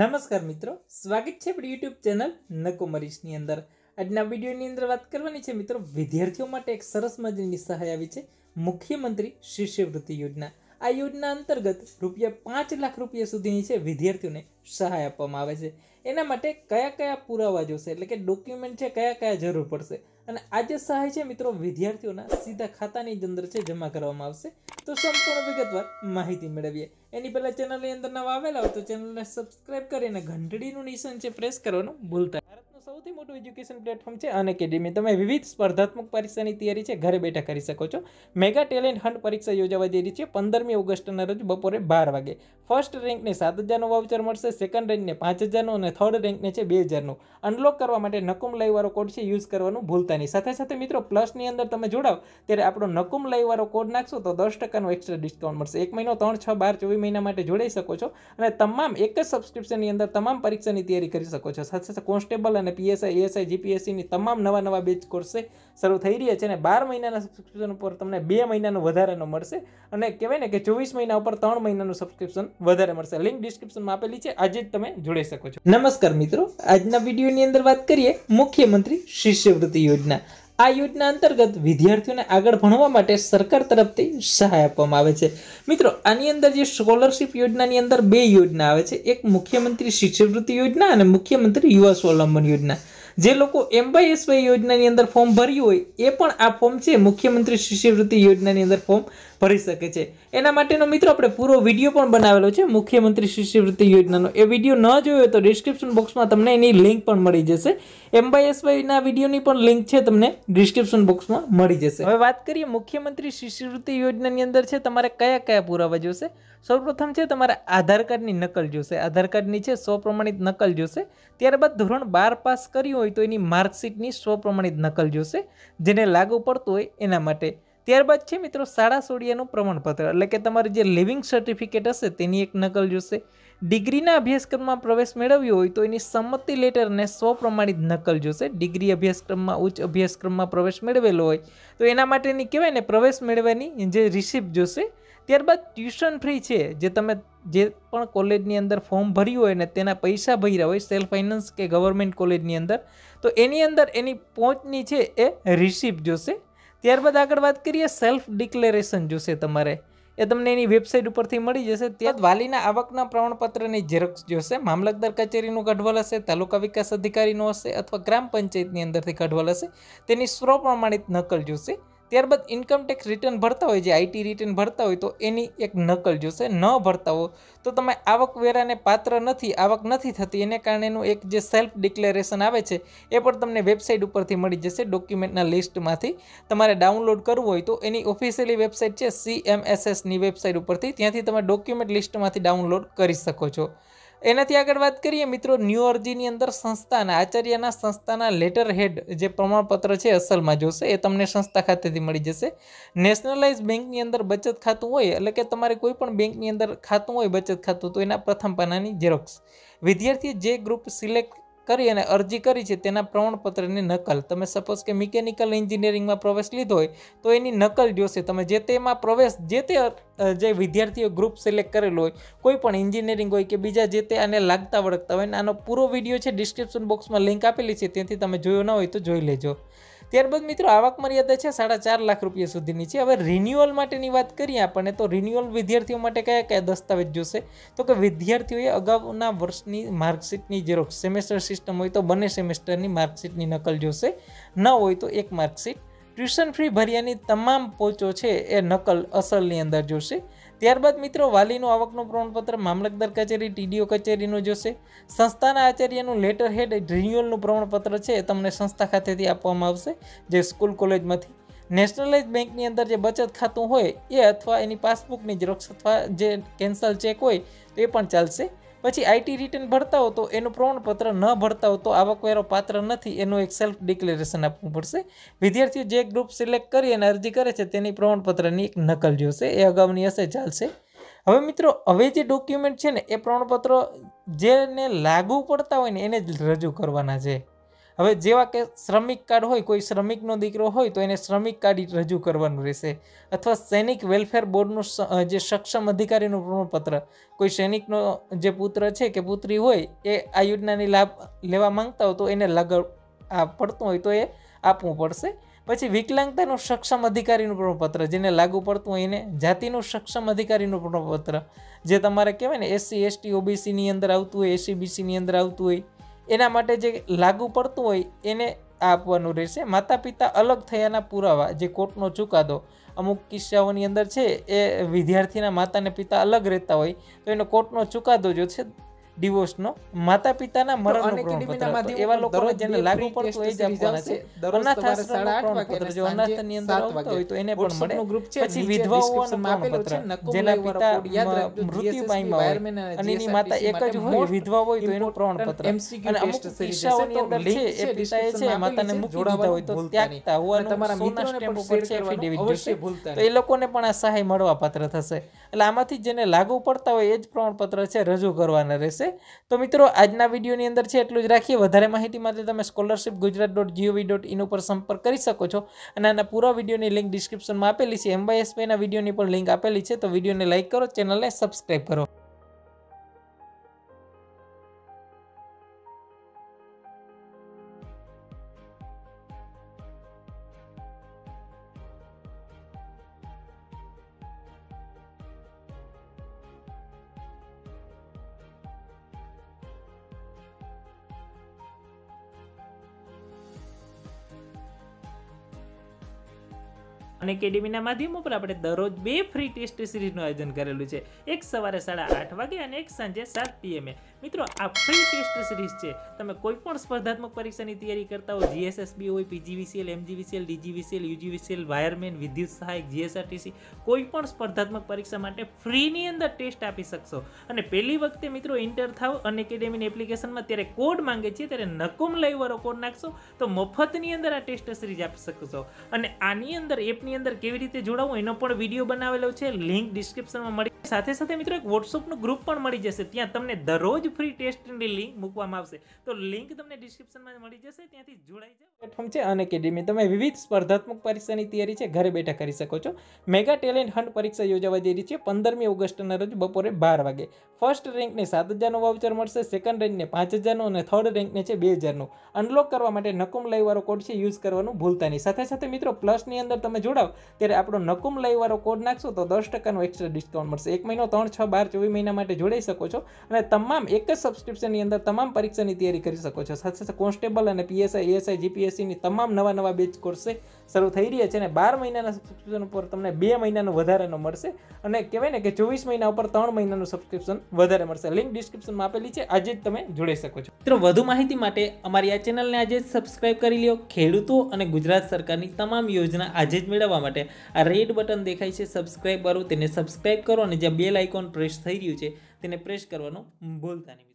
નમસ્કાર મિત્રો, સ્વાગત છે આપણી યુટ્યુબ ચેનલ નકોમરીશની અંદર. આજના વિડીયોની અંદર વાત કરવાની છે મિત્રો, વિદ્યાર્થીઓ માટે એક સરસ મજાની સહાય આવી છે મુખ્યમંત્રી શિષ્યવૃત્તિ યોજના. આ યોજના અંતર્ગત રૂપિયા પાંચ લાખ રૂપિયા સુધીની છે વિદ્યાર્થીઓને સહાય આપવામાં આવે છે. એના માટે કયા કયા પુરાવા જોશે? એટલે કે ડોક્યુમેન્ટ છે, કયા કયા જરૂર પડશે? અને આ જે સહાય છે મિત્રો, વિદ્યાર્થીઓના સીધા ખાતાની જ અંદર છે, જમા કરવામાં આવશે. તો સંપૂર્ણ વિગતવાર માહિતી મેળવીએ. એની પહેલાં ચેનલની અંદર નવા આવેલા હોય તો ચેનલને સબસ્ક્રાઇબ કરીને ઘંટડીનું નિશાન છે પ્રેસ કરવાનું ભૂલતા સૌથી મોટું એજ્યુકેશન પ્લેટફોર્મ છે અન એકેડેમી તમે વિવિધ સ્પર્ધાત્મક પરીક્ષાની તૈયારી છે, ઘરે બેઠા કરી શકો છો. મેગા ટેલેન્ટ હન્ટ પરીક્ષા યોજાવા જઈ રહી છે પંદરમી ઓગસ્ટના રોજ બપોરે બાર વાગે. ફર્સ્ટ રેન્કને સાત હજારનું વાઉચર મળશે સેકન્ડ રેન્કને પાંચ હજારનું અને થર્ડ રેન્કને છે બે હજારનું. અનલોક કરવા માટે નકુમ લાઈવવાળો કોડ છે યુઝ કરવાનું ભૂલતા નહીં. સાથે સાથે મિત્રો પ્લસની અંદર તમે જોડાવ ત્યારે આપણો નકુમ લાઈવવાળો કોડ નાખશો તો દસ ટકાનું એક્સ્ટ્રા ડિસ્કાઉન્ટ મળશે. એક મહિનો, ત્રણ, છ, બાર, ચોવીસ મહિના માટે જોડાઈ શકો છો અને તમામ એક જ સબસ્ક્રિપ્શનની અંદર તમામ પરીક્ષાની તૈયારી કરી શકો છો. સાથે સાથે કોન્સ્ટેબલ અને પીએસઆઈ, એએસઆઈ જીપીએસસીની તમામ નવા નવા બેચ કોર્સે શરૂ થઈ રહ્યા છે અને બાર મહિનાના સબસ્ક્રિપ્શન ઉપર તમને બે મહિનાનું વધારાનું મળશે અને કહેવાય ને કે ચોવીસ મહિના ઉપર ત્રણ મહિનાનું સબસ્ક્રિપ્શન વધારે મળશે. લિંક ડિસ્ક્રિપ્શનમાં આપેલી છે. આજે જ તમે જોડાઈ શકો છો. નમસ્કાર મિત્રો. આજના વિડીયોની અંદર વાત કરીએ મુખ્યમંત્રી શિષ્યવૃત્તિ યોજના. આ યોજના અંતર્ગત વિદ્યાર્થીઓને આગળ ભણવા માટે સરકાર તરફથી સહાય આપવામાં આવે છે. મિત્રો, આની અંદર જે સ્કોલરશિપ યોજનાની અંદર બે યોજના આવે છે. એક મુખ્યમંત્રી શિષ્યવૃત્તિ યોજના અને મુખ્યમંત્રી યુવા સ્વાવલંબન યોજના. જે લોકો એમવાયએસવાય યોજનાની અંદર ફોર્મ ભર્યું હોય, એ પણ આ ફોર્મ છે. મુખ્યમંત્રી શિષ્યવૃત્તિ યોજનાની અંદર ફોર્મ ભરી શકે છે. એના માટેનો મિત્રો આપણે પૂરો વીડિયો પણ બનાવેલો છે. મુખ્યમંત્રી શિષ્યવૃત્તિ યોજનાનો. એ વીડિયો ન જોયો તો ડિસ્ક્રિપ્શન બોક્સમાં તમને એની લિંક પણ મળી જશે. એમવાયએસવાયના વિડીયોની પણ લિંક છે તમને ડિસ્ક્રિપ્શન બોક્સમાં મળી જશે. હવે વાત કરીએ મુખ્યમંત્રી શિષ્યવૃત્તિ યોજનાની અંદર છે, તમારે કયા કયા પુરાવા જોશે? સૌપ્રથમ છે, તમારે આધાર કાર્ડની નકલ જોશે. આધાર કાર્ડની છે, સ્વપ્રમાણિત નકલ જોશે. ત્યારબાદ ધોરણ બાર પાસ કર્યું હોય તો એની માર્કશીટની સ્વપ્રમાણિત નકલ જોશે, જેને લાગુ પડતું હોય એના માટે. ત્યારબાદ છે મિત્રો શાળા સોડિયાનું પ્રમાણપત્ર. એટલે કે તમારે જે લિવિંગ સર્ટિફિકેટ હશે તેની એક નકલ જોશે. ડિગ્રીના અભ્યાસક્રમમાં પ્રવેશ મેળવ્યો હોય તો એની સંમતિ લેટરને સ્વપ્રમાણિત નકલ જોશે. ડિગ્રી અભ્યાસક્રમમાં, ઉચ્ચ અભ્યાસક્રમમાં પ્રવેશ મેળવેલો હોય તો એના માટેની કહેવાય ને પ્રવેશ મેળવવાની જે રિસિપ્ટ જોશે. ત્યારબાદ ટ્યુશન ફ્રી છે, જે તમે જે પણ કોલેજની અંદર ફોર્મ ભર્યું હોય ને તેના પૈસા ભર્યા હોય, સેલ્ફ ફાઇનાન્સ કે ગવર્મેન્ટ કોલેજની અંદર, તો એની અંદર એની પહોંચની છે એ રિસિપ્ટ જોશે. ત્યારબાદ આગળ વાત કરીએ સેલ્ફ ડિક્લેરેશન જોશે તમારે. એ તમને એની વેબસાઇટ ઉપરથી મળી જશે. ત્યાર વાલીના આવકના પ્રમાણપત્રની ઝેરોક્ષ જોશે. મામલતદાર કચેરીનું કઢવલ હશે તાલુકા વિકાસ અધિકારીનું હશે અથવા ગ્રામ પંચાયતની અંદરથી કઢવલ હશે તેની સ્વપ્રમાણિત નકલ જોશે. ત્યારબાદ ઇન્કમટેક્સ રિટર્ન ભરતા હોય, જે આઈટી રિટર્ન ભરતા હોય, તો એની એક નકલ જોશે. ન ભરતા હો, તો તમે આવકવેરાને પાત્ર નથી, આવક નથી થતી. એને કારણેનું એક જે સેલ્ફ ડિક્લેરેશન આવે છે, એ પણ તમને વેબસાઇટ ઉપરથી મળી જશે ડોક્યુમેન્ટના લિસ્ટમાંથી તમારે ડાઉનલોડ કરવું હોય તો એની ઓફિશિયલી વેબસાઇટ છે સીએમએસએસની વેબસાઇટ ઉપરથી. ત્યાંથી તમે ડોક્યુમેન્ટ લિસ્ટમાંથી ડાઉનલોડ કરી શકો છો. એનાથી આગળ વાત કરીએ, મિત્રો ન્યૂ અરજીની અંદર સંસ્થાના, આચાર્યના સંસ્થાના લેટર હેડ જે પ્રમાણપત્ર છે અસલમાં જોશે, એ તમને સંસ્થા ખાતેથી મળી જશે. નેશનલાઇઝ બેંકની અંદર બચત ખાતું હોય, એટલે કે તમારે કોઈ પણ બેંકની અંદર ખાતું હોય બચત ખાતું, તો એના પ્રથમ પાનાની ઝેરોક્સ વિદ્યાર્થીએ જે ગ્રુપ સિલેક્ટ કરી અને અરજી કરી છે, તેના પ્રમાણપત્રની નકલ. તમે સપોઝ કે મિકેનિકલ એન્જિનિયરિંગમાં પ્રવેશ લીધો હોય, તો એની નકલ જોશે. તમે જે તેમાં પ્રવેશ, જે તે જે વિદ્યાર્થીઓ ગ્રુપ સિલેક્ટ કરેલો હોય, કોઈ પણ એન્જિનિયરિંગ હોય કે બીજા જે તે આને લાગતા વળગતા હોય આનો પૂરો વીડિયો છે ડિસ્ક્રિપ્શન બોક્સમાં લિંક આપેલી છે, ત્યાંથી તમે જોયો ન હોય તો જોઈ લેજો. ત્યારબાદ મિત્રો, આવક મર્યાદા છે સાડા ચાર લાખ રૂપિયા સુધીની છે. હવે રિન્યુઅલ માટેની વાત કરીએ આપણને તો રિન્યુઅલ વિદ્યાર્થીઓ માટે કયા કયા દસ્તાવેજ જોશે? તો કે વિદ્યાર્થીઓએ અગાઉના વર્ષની માર્કશીટની ઝેરોક્ષ, સેમેસ્ટર સિસ્ટમ હોય તો બંને સેમેસ્ટરની માર્કશીટની નકલ જોશે. ન હોય તો એક માર્કશીટ ટ્યુશન ફી ભર્યાની તમામ પોચો છે એ નકલ અસલની અંદર જોશે. ત્યારબાદ મિત્રો, વાલીનું આવકનું પ્રમાણપત્ર મામલતદાર કચેરી, ટીડીઓ કચેરીનું જોશે. સંસ્થાના આચાર્યનું લેટર હેડ રિન્યુઅલનું પ્રમાણપત્ર છે એ તમને સંસ્થા ખાતેથી આપવામાં આવશે, જે સ્કૂલ કોલેજમાંથી. નેશનલાઇઝ બેંકની અંદર જે બચત ખાતું હોય એ અથવા એની પાસબુકની ઝેરોક્ષ અથવા જે કેન્સલ ચેક હોય તો એ પણ ચાલશે. પછી આઈટી રિટર્ન ભરતા હો તો એનું પ્રમાણપત્ર ન ભરતા હો તો આવકવેરો પાત્ર નથી, એનું એક સેલ્ફ ડિક્લેરેશન આપવું પડશે. વિદ્યાર્થીઓ જે ગ્રુપ સિલેક્ટ કરી અને અરજી કરે છે તેની પ્રમાણપત્રની એક નકલ જોશે, એ અગાઉની હશે, ચાલશે. હવે મિત્રો, હવે જે ડોક્યુમેન્ટ છે ને, એ પ્રમાણપત્રો જેને લાગુ પડતા હોય ને, એને જ રજૂ કરવાના છે. હવે જેવા કે શ્રમિક કાર્ડ હોય, કોઈ શ્રમિકનો દીકરો હોય, તો એને શ્રમિક કાર્ડ રજૂ કરવાનું રહેશે. અથવા સૈનિક વેલફેર બોર્ડનું જે સક્ષમ અધિકારીનું પ્રમાણપત્ર, કોઈ સૈનિકનો જે પુત્ર છે કે પુત્રી હોય, એ આ યોજનાની લાભ લેવા માંગતા હોય તો એને લાગુ આ પડતું હોય તો એ આપવું પડશે. પછી વિકલાંગતાનું સક્ષમ અધિકારીનું પ્રમાણપત્ર, જેને લાગુ પડતું હોય એને જાતિનું સક્ષમ અધિકારીનું પ્રમાણપત્ર, જે તમારે કહેવાય ને, એસસી, એસટી, ઓબીસીની અંદર આવતું હોય એસસી બીસીની અંદર આવતું હોય એના માટે જે લાગુ પડતું હોય એને આપવાનું રહેશે. માતા પિતા અલગ થયાના પુરાવા જે કોર્ટનો ચુકાદો અમુક કિસ્સાઓની અંદર છે, એ વિદ્યાર્થીના માતા અને પિતા અલગ રહેતા હોય, તો એનો કોર્ટનો ચુકાદો જો છે ડિવોર્સનો માતા પિતાના મરણનો પ્રમાણપત્ર એવા લોકોને જેને લાગુ પડતું એ જ આપવાના છે. અનાથ આશ્રમનું પ્રમાણપત્ર જો અનાથની અંદર આવતો હોય તો એને પણ મળે. પછી વિધવાઓનું પ્રમાણપત્ર. જેના પિતા મૃત્યુ પામ્યા હોય. અને એની માતા એક જ હોય વિધવા હોય તો એનું પ્રમાણપત્ર. અને અમુક કિસ્સાઓની અંદર છે એ પિતાએ છે માતાને મૂકી દીધા હોય તો ત્યાગતા હોવાનું સોના સ્ટેમ્પ ઉપર છે એફિડેવિટ જોશે. તો એ લોકોને પણ આ સહાય મળવા પાત્ર થશે. એટલે આમાંથી જેને લાગુ પડતા હોય એ જ પ્રમાણપત્ર છે રજૂ કરવાના રહેશે તો મિત્રો, આજના વિડીયોની અંદર છે એટલું જ રાખીએ. વધારે માહિતી માટે તમે scholarship Gujarat dot G O V dot in ઉપર સંપર્ક કરી શકો છો. અને આના પૂરા વિડીયોની લિંક ડિસ્ક્રિપ્શનમાં આપેલી છે. એમવાયએસપીના વિડીયોની પણ લિંક આપેલી છે. તો વિડીયોને લાઇક કરો ચેનલને સબસ્ક્રાઈબ કરો. અને એકેડેમીના માધ્યમ ઉપર આપણે દરરોજ બે ફ્રી ટેસ્ટ સિરીઝનું આયોજન કરેલું છે. એક સવારે સાડા આઠ વાગે અને એક સાંજે સાત પીએમએ મિત્રો, આ ફ્રી ટેસ્ટ સિરીઝ છે. તમે કોઈ પણ સ્પર્ધાત્મક પરીક્ષાની તૈયારી કરતા હો જીએસએસબી હોય PGVCL MGVCL DGVCL UGVCL wireman વિદ્યુત સહાયક જીએસઆરટીસી કોઈ પણ સ્પર્ધાત્મક પરીક્ષા માટે ફ્રીની અંદર ટેસ્ટ આપી શકશો. અને પહેલી વખતે, મિત્રો ઇન્ટર થાવ અને એકેડેમીની એપ્લિકેશનમાં ત્યારે કોડ માંગે છે, ત્યારે નકુમ વાળો કોડ નાખશો, તો મફતની અંદર આ ટેસ્ટ સિરીઝ આપી શકશો. અને આની અંદર એપની અંદર કેવી રીતે જોડાવું એનો પણ વીડિયો બનાવેલો છે. લિંક ડિસ્ક્રિપ્શનમાં મળી સાથે સાથે મિત્રો એક વોટ્સઅપનું ગ્રુપ પણ મળી જશે. ત્યાં તમને દરરોજ ફ્રી ટેસ્ટની લિંક મૂકવામાં આવશે. તો લિંક તમને ડિસ્ક્રિપ્શનમાં મળી જશે. ત્યાંથી જોડાઈ જાઓ. પ્લેટફોર્મ છે અન એકેડેમી તમે વિવિધ સ્પર્ધાત્મક પરીક્ષાની તૈયારી છે. ઘરે બેઠા કરી શકો છો. મેગા ટેલેન્ટ હન્ટ પરીક્ષા યોજાવા જઈ રહી છે. પંદરમી ઓગસ્ટના રોજ બપોરે બાર વાગે. ફર્સ્ટ રેન્કને સાત હજારનું વાઉચર મળશે. સેકન્ડ રેન્કને પાંચ હજારનું અને થર્ડ રેન્કને છે બે હજારનું. અનલોક કરવા માટે નકુમ લાઈવવાળો કોડ છે. યુઝ કરવાનું ભૂલતા નહીં. સાથે સાથે મિત્રો પ્લસની અંદર તમે જોડાવ ત્યારે આપણો નકુમ લાઈવ કોડ નાખશો તો દસ ટકાનું એક્સ્ટ્રા ડિસ્કાઉન્ટ મળશે. એક મહિનો, ત્રણ, છ, બાર, ચોવીસ મહિના માટે જોડાઈ શકો છો અને તમામ એક જ સબસ્ક્રિપ્શનની અંદર તમામ પરીક્ષાની તૈયારી કરી શકો છો. સાથે સાથે કોન્સ્ટેબલ અને પીએસઆઈ એએસઆઈ જીપીએસસીની તમામ નવા નવા બેચ કોર્સે શરૂ થઈ રહ્યા છે અને બાર મહિનાના સબસ્ક્રિપ્શન ઉપર તમને બે મહિનાનું વધારાનું મળશે અને કહેવાય ને કે ચોવીસ મહિના ઉપર ત્રણ મહિનાનું સબસ્ક્રિપ્શન વધારે મળશે. લિંક ડિસ્ક્રિપ્શનમાં આપેલી છે, આજે જ તમે જોડાઈ શકો છો. મિત્રો, વધુ માહિતી માટે અમારી આ ચેનલને આજે જ સબસ્ક્રાઇબ કરી લો ખેડૂતો અને ગુજરાત સરકારની તમામ યોજના આજે જ મેળવવા માટે આ રેડ બટન દેખાય છે સબસ્ક્રાઈબ કરો તેને સબસ્ક્રાઈબ કરો અને જ્યાં બેલ આઇકોન પ્રેસ થઈ રહ્યું છે, તેને પ્રેસ કરવાનું ભૂલતા નહીં.